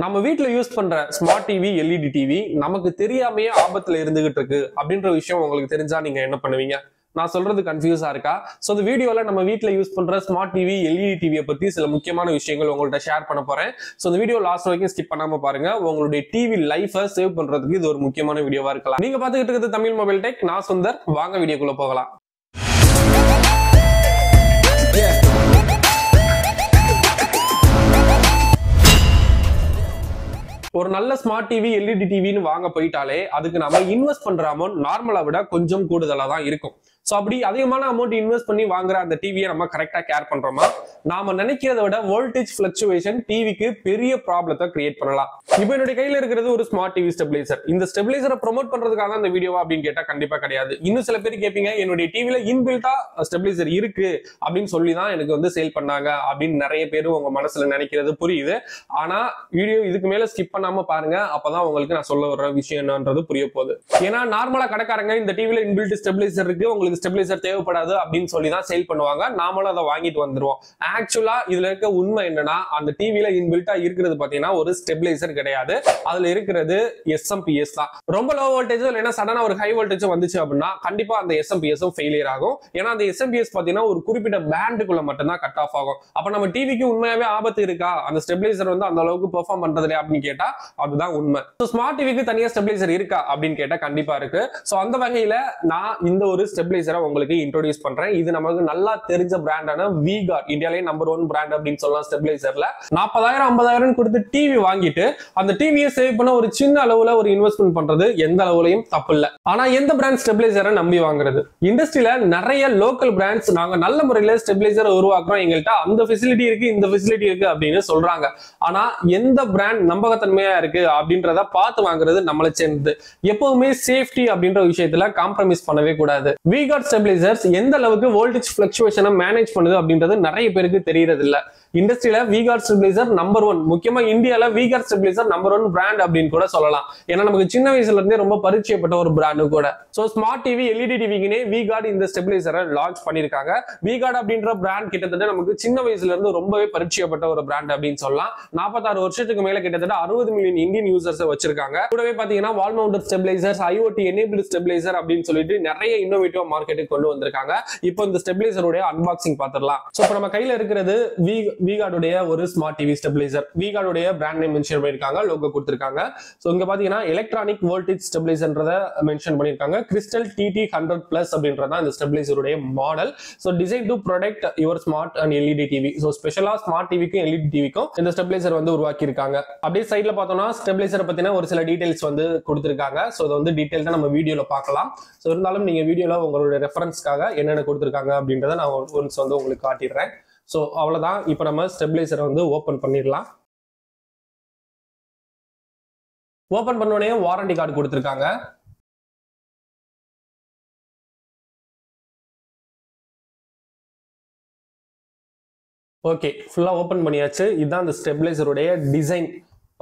நம்ம வீட்ல யூஸ் பண்ற ஸ்மார்ட் டிவி எல்இடி டிவி நமக்கு தெரியாமையே ஆபத்துல இருந்துகிட்டு இருக்கு அப்படின்ற விஷயம் உங்களுக்கு தெரிஞ்சா நீங்க என்ன பண்ணுவீங்க? நான் சொல்றது கன்ஃபியூஸா இருக்கா? ஸோ இந்த வீடியோல நம்ம வீட்ல யூஸ் பண்ற ஸ்மார்ட் டிவி எல்இடி டிவியை பத்தி சில முக்கியமான விஷயங்கள் உங்கள்ட்ட ஷேர் பண்ண போறேன். ஸோ இந்த வீடியோ லாஸ்ட் வரைக்கும் ஸ்கிப் பண்ணாம பாருங்க. உங்களுடைய டிவி லைஃபை சேவ் பண்றதுக்கு இது ஒரு முக்கியமான வீடியோவா இருக்கலாம். நீங்க பாத்துக்கிட்டு இருக்கிறது தமிழ் மொபைல் டெக் நான் சுந்தர். வாங்க வீடியோக்குள்ள போகலாம். ஒரு நல்ல ஸ்மார்ட் டிவி எல்இடி டிவின்னு வாங்க போயிட்டாலே அதுக்கு நம்ம இன்வெஸ்ட் பண்ற அமௌண்ட் நார்மலா விட கொஞ்சம் கூடுதலா தான் இருக்கும். ஸோ அப்படி அதிகமான அமௌண்ட் இன்வெஸ்ட் பண்ணி வாங்குற அந்த டிவியை நம்ம கரெக்டா கேர் பண்றோமா? நாம நினைக்கிறத விட வோல்டேஜ் ஃபிளக்சுவேஷன் டிவிக்கு பெரிய ப்ராப்ளத்தை கிரியேட் பண்ணலாம். இப்போ என்னுடைய கையில இருக்கிறது ஒரு ஸ்மார்ட் டிவி ஸ்டெபிலைசர் இந்த ஸ்டெபிலைசரை ப்ரோமோட் பண்றதுக்காக தான் இந்த வீடியோவா அப்படின்னு கேட்டா கண்டிப்பா கிடையாது. இன்னும் சில பேர் கேட்பீங்க என்னுடைய டிவியில இன்பில்ட்டா ஸ்டெபிலைசர் இருக்கு அப்படின்னு சொல்லி தான் எனக்கு வந்து சேல் பண்ணாங்க அப்படின்னு நிறைய பேர் உங்க மனசுல நினைக்கிறது புரியுது. ஆனா வீடியோ இதுக்கு மேல ஸ்கிப் பண்ணாம பாருங்க அப்பதான் உங்களுக்கு நான் சொல்ல வர்ற விஷயம் என்னன்றது புரிய போகுது. ஏன்னா நார்மலா கடைக்காரங்க இந்த டிவியில இன்பில்ட் ஸ்டெபிலைசர் இருக்கு உங்களுக்கு ஸ்டெபிலைசர் தேவைப்படாது அப்படின்னு சொல்லி தான் சேல் பண்ணுவாங்க. நாமளும் அதை வாங்கிட்டு வந்துருவோம். ஆக்சுவலா இதுல இருக்க உண்மை என்னன்னா அந்த டிவில இன்பில்ட்டா இருக்கிறது பாத்தீங்கன்னா ஒரு ஸ்டெபிலைசர் கிடையாது. அதுல இருக்கிறது எஸ்எம்பிஎஸ் தான். ரொம்ப லோ வோல்டேஜ் இல்லைன்னா சடனா ஒரு ஹை வோல்டேஜ் வந்துச்சு அப்படின்னா கண்டிப்பா அந்த எஸ்எம்பிஎஸும் ஃபெயிலியர் ஆகும். ஏன்னா அந்த எஸ்எம்பிஎஸ் பாத்தீங்கன்னா ஒரு குறிப்பிட்ட பேண்டுக்குள்ள மட்டும்தான் கட் ஆஃப் ஆகும். அப்ப நம்ம டிவிக்கு உண்மையாவே ஆபத்து இருக்கா? அந்த ஸ்டெபிலைசர் வந்து அந்த அளவுக்கு பெர்ஃபார்ம் பண்றது இல்லையா அப்படின்னு கேட்டா அதுதான் உண்மை. ஸோ ஸ்மார்ட் டிவிக்கு தனியா ஸ்டெபிலைசர் இருக்கா அப்படின்னு கேட்டா கண்டிப்பா இருக்கு. ஸோ அந்த வகையில நான் இந்த ஒரு ஸ்டெபிலைசரை உங்களுக்கு இன்ட்ரோடியூஸ் பண்றேன். இது நமக்கு நல்லா தெரிஞ்ச பிராண்டான விகார்ட் இந்தியாலேயே நம்பர் ஒன் பிராண்ட் அப்படின்னு சொல்லலாம் ஸ்டெபிலைசர்ல நாற்பதாயிரம் ஐம்பதாயிரம் கொடுத்து டிவி வாங்கிட்டு அந்த டிவியை சேவ் பண்ண ஒரு சின்ன அளவுல ஒரு இன்வெஸ்ட்மெண்ட் பண்றது எந்த அளவுலையும் தப்பு இல்ல. ஆனா எந்த பிராண்ட் ஸ்டெபிலைசரை நம்பி வாங்குறது? இண்டஸ்ட்ரியில நிறைய லோக்கல் பிராண்ட்ஸ் நாங்க நல்ல முறையில ஸ்டெபிலைசர் உருவாக்குறோம். எங்கள்கிட்ட அந்த ஃபெசிலிட்டி இருக்கு இந்த ஃபெசிலிட்டி இருக்கு அப்படின்னு சொல்றாங்க. ஆனா எந்த பிராண்ட் நம்பகத்தன்மையா இருக்கு அப்படின்றத பார்த்து வாங்குறது நம்மளை சேர்ந்தது. எப்பவுமே சேஃப்டி அப்படின்ற விஷயத்துல காம்ப்ரமைஸ் பண்ணவே கூடாது. வீக விகார்ட் ஸ்டெபிலைசர்ஸ் எந்த அளவுக்கு வோல்டேஜ் பிளக்சுவேஷனை மேனேஜ் பண்ணுது அப்படின்றது நிறைய பேருக்கு தெரியறது இல்லை இண்டஸ்ட்ரியில விகார்ட் ஸ்டெபிலைசர் நம்பர் ஒன் முக்கியமா இந்தியால VGuard stabiliser number one brand அப்படின்னு கூட சொல்லலாம். ஏன்னா நமக்கு சின்ன வயசுல இருந்தே ரொம்ப பரிச்சயப்பட்ட ஒரு பிராண்டு கூட. சோ ஸ்மார்ட் டிவி எல்இடி டிவிக்குனே வீகார்டு இந்த ஸ்டெபிலைசரை லான்ச் பண்ணிருக்காங்க. வீகார்டு அப்படின்ற பிராண்ட் கிட்டத்தட்ட நமக்கு சின்ன வயசுல இருந்து ரொம்பவே பரிச்சயப்பட்ட ஒரு பிராண்ட் அப்படின்னு சொல்லலாம். நாற்பத்தாறு வருஷத்துக்கு மேல கிட்டத்தட்ட அறுபது மில்லியன் இந்தியன் யூசர்ஸ் வச்சிருக்காங்க. கூடவே பாத்தீங்கன்னா wall mounted stabilisers IoT enable stabiliser அப்படின்னு சொல்லிட்டு நிறைய இன்னோவேட்டிவ் மார்க்கெட்டுக்கு கொண்டு வந்திருக்காங்க. இப்போ இந்த ஸ்டெபிலைசருடைய அன்பாக்சிங் பாத்திரலாம் சோ இப்போ நம்ம கையில இருக்கிறது வி விகார்டுடைய ஒரு ஸ்மார்ட் டிவி ஸ்டெபிலைசர் விகார்டுடைய பிராண்ட் நேம் மென்ஷன் பண்ணிருக்காங்க லோகோ கொடுத்துருக்காங்க. ஸோ இங்க பாத்தீங்கன்னா எலக்ட்ரானிக் வோல்டேஜ் ஸ்டெபிலைசர்ன்றத மென்ஷன் பண்ணியிருக்காங்க. கிறிஸ்டல் டிடி ஹண்ட்ரட் பிளஸ் அப்படின்றத இந்த ஸ்டெபிலைசருடைய model so design to protect your smart and LED TV so ஸ்பெஷலா ஸ்மார்ட் டிவிக்கும் எல்இடி டிவிக்கும் இந்த ஸ்டெபிலைசர் வந்து உருவாக்கி இருக்காங்க அப்படியே சைட்ல பார்த்தோம்னா ஸ்டெபிலைசர் பத்தின ஒரு சில டீடைல்ஸ் வந்து கொடுத்துருக்காங்க. ஸோ அதை வந்து டீடைல் தான் நம்ம வீடியோல பார்க்கலாம். ஸோ இருந்தாலும் நீங்க வீடியோல உங்களுடைய ரெஃபரன்ஸ்க்காக என்னென்ன கொடுத்துருக்காங்க அப்படின்றத நான் ஒன்ஸ் வந்து உங்களுக்கு காட்டிடுறேன். ஸோ அவ்வளோதான் இப்போ நம்ம ஸ்டெபிலைசரை வந்து ஓப்பன் பண்ணிடலாம். ஓப்பன் பண்ணோடனே வாரண்டி கார்டு கொடுத்துருக்காங்க. ஓகே ஃபுல்லாக ஓப்பன் பண்ணியாச்சு. இதுதான் அந்த ஸ்டெபிலைசருடைய டிசைன்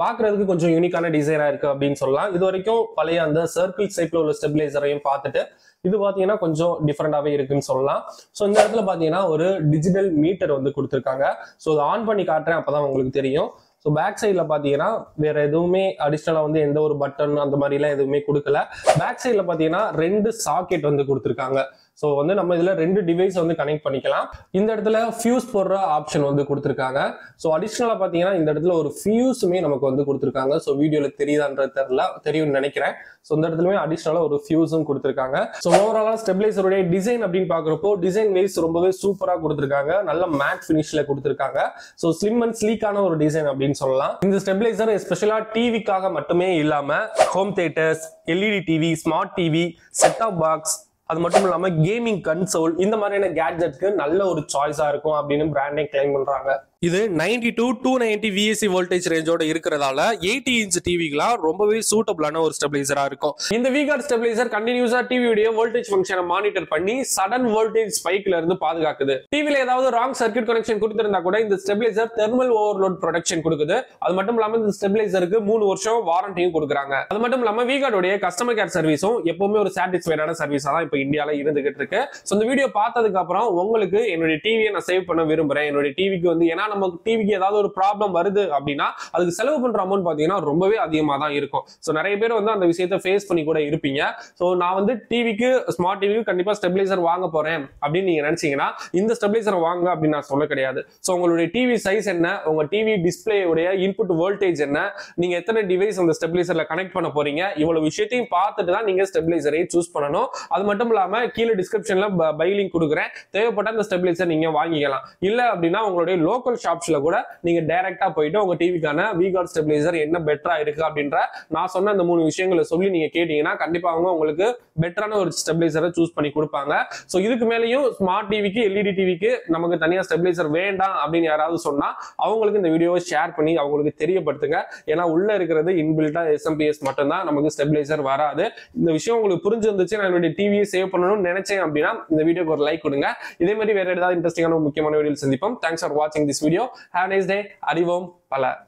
பார்க்கறதுக்கு கொஞ்சம் யூனிக்கான டிசைனா இருக்கு அப்படின்னு சொல்லலாம். இது வரைக்கும் பழைய அந்த சர்க்கிள் ஷேப்ல உள்ள ஸ்டெபிலைசரையும் பார்த்துட்டு இது பார்த்தீங்கன்னா கொஞ்சம் டிஃப்ரெண்டாகவே இருக்குன்னு சொல்லலாம். ஸோ இந்த இடத்துல பார்த்தீங்கன்னா ஒரு டிஜிட்டல் மீட்டர் வந்து கொடுத்துருக்காங்க. ஸோ அதை ஆன் பண்ணி காட்டுறேன் அப்பதான் உங்களுக்கு தெரியும். ஸோ பேக் சைடில் பார்த்தீங்கன்னா வேற எதுவுமே அடிஷ்னலாக வந்து எந்த ஒரு பட்டன் அந்த மாதிரிலாம் எதுவுமே கொடுக்கல. பேக் சைடில் பார்த்தீங்கன்னா ரெண்டு சாக்கெட் வந்து கொடுத்துருக்காங்க. ஸோ வந்து நம்ம இதில் ரெண்டு டிவைஸ் வந்து கனெக்ட் பண்ணிக்கலாம். இந்த இடத்துல ஃபியூஸ் போடுற ஆப்ஷன் வந்து கொடுத்துருக்காங்க. ஸோ அடிஷ்னலாக பார்த்தீங்கன்னா இந்த இடத்துல ஒரு ஃபியூஸுமே நமக்கு வந்து கொடுத்துருக்காங்க. ஸோ வீடியோவில் தெரியுதான்றது தெரில தெரியும்னு நினைக்கிறேன். ஸோ இந்த இடத்துலையுமே அடிஷ்னலாக ஒரு ஃபியூஸும் கொடுத்துருக்காங்க. ஸோ ஓவராலாக ஸ்டெபிளைசருடைய டிசைன் அப்படின்னு பார்க்குறப்போ டிசைன் வைஸ் ரொம்பவே சூப்பராக கொடுத்துருக்காங்க. நல்ல மேட் ஃபினிஷில் கொடுத்துருக்காங்க. ஸோ ஸ்லிம் அண்ட் ஸ்லீக்கான ஒரு டிசைன் அப்படின்னு சொல்லலாம். இந்த ஸ்டெபிளைசர் எஸ்பெஷலாக டிவிக்காக மட்டுமே இல்லாமல் home theatres LED TV smart TV set box அது மட்டும் இல்லாம கேமிங் கன்சோல் இந்த மாதிரியான கேட்ஜெட்க்கு நல்ல ஒரு சாய்ஸா இருக்கும் அப்படின்னு பிராண்டே கிளைம் பண்றாங்க. இது ninety to two ninety VSC voltage ரேஞ்சோட இருக்கிறதால எயிட்டி இன்ச் டிவிக்குலாம் ரொம்பவே சூட்டபிளான ஒரு ஸ்டெபிளைசரா இருக்கும். இந்த விகார்ட் ஸ்டெபிளைசர் கண்டினியூஸா டிவியுடைய வோல்டேஜ் ஃபங்க்ஷனை மானிட்டர் பண்ணி சடன் வோல்டேஜ் ஸ்பைக்ல இருந்து பாதுகாக்குது. டிவில ஏதாவது ராங் சர்க்கியூட் கனெக்ஷன் கொடுத்திருந்தா கூட இந்த ஸ்டெபிளைசர் தெர்மல் ஓவர்லோட் ப்ரொடெக்ஷன் கொடுக்குது. அது மட்டும் இல்லாம இந்த ஸ்டெபிளைசருக்கு மூணு வருஷம் வாரண்டியும் கொடுக்குறாங்க. அது மட்டும் இல்லாம விகார்டுடைய கஸ்டமர் கேர் சர்வீஸும் எப்பவுமே ஒரு சாட்டிஸ்ஃபைடான சர்வீஸா தான் இப்போ இந்தியால இருந்துகிட்டு இருக்கு. ஸோ இந்த வீடியோ பார்த்ததுக்கு அப்புறம் உங்களுக்கு என்னுடைய டிவியை நான் சேவ் பண்ண விரும்புறேன். என்னுடைய டிவிக்கு வந்து ஏன்னா நம்ம டிவிக்கு ஏதாவது ஒரு ப்ராப்ளம் வருது அப்படின்னா அதுக்கு செலவு பண்ற அமௌண்ட் பாத்தீங்கன்னா ரொம்பவே அதிகமா தான் இருக்கும். ஸோ நிறைய பேர் வந்து அந்த விஷயத்த ஃபேஸ் பண்ணி கூட இருப்பீங்க. ஸோ நான் வந்து டிவிக்கு ஸ்மார்ட் டிவிக்கு கண்டிப்பா ஸ்டெபிலைசர் வாங்க போறேன் அப்படின்னு நீங்க நினைச்சீங்கன்னா இந்த ஸ்டெபிலைசர் வாங்க அப்படின்னு நான் சொல்ல கிடையாது. ஸோ உங்களுடைய டிவி சைஸ் என்ன? உங்க டிவி டிஸ்பிளே உடைய இன்புட் வோல்டேஜ் என்ன? நீங்க எத்தனை டிவைஸ் அந்த ஸ்டெபிலைசர்ல கனெக்ட் பண்ண போறீங்க? இவ்வளவு விஷயத்தையும் பார்த்துட்டு தான் நீங்க ஸ்டெபிலைசரை சூஸ் பண்ணணும். அது மட்டும் இல்லாம கீழே டிஸ்கிரிப்ஷன்ல பை லிங்க் கொடுக்குறேன். தேவைப்பட்ட அந்த ஸ்டெபிலைசர் நீங்க வாங்கிக்கலாம். இல்ல அப்படின்னா உங்களுடைய லோக்கல் ஷாப்ஸ்ல கூட நீங்க டைரக்டா போயிட்டு உங்க டிவிக்கான விகார்ட் ஸ்டெபிலைசர் என்ன பெட்டரா இருக்கு அப்படின்ற நான் சொன்ன அந்த மூணு விஷயங்களை சொல்லி நீங்க கேட்டீங்கன்னா கண்டிப்பா அவங்க உங்களுக்கு பெட்டரான ஒரு ஸ்டெபிலைசரை சூஸ் பண்ணி கொடுப்பாங்க. ஸோ இதுக்கு மேலேயும் ஸ்மார்ட் டிவிக்கு எல்இடி டிவிக்கு நமக்கு தனியா ஸ்டெபிலைசர் வேண்டாம் அப்படின்னு யாராவது சொன்னா அவங்களுக்கு இந்த வீடியோவை ஷேர் பண்ணி அவங்களுக்கு தெரியப்படுத்துங்க. ஏன்னா உள்ள இருக்கிறது இன்பில்டா எஸ்எம்பிஎஸ் மட்டும்தான் நமக்கு ஸ்டெபிலைசர் வராது. இந்த விஷயம் உங்களுக்கு புரிஞ்சிருந்துச்சு நான் என்னுடைய டிவியை சேவ் பண்ணணும்னு நினைச்சேன் அப்படின்னா இந்த வீடியோக்கு ஒரு லைக் கொடுங்க. இதே மாதிரி வேற ஏதாவது இன்ட்ரெஸ்டிங்கான முக்கியமான வீடியோ சந்திப்போம். தேங்க்ஸ் ஃபார் வாட்சிங் this video video. Have a nice day. Adivom. Pala.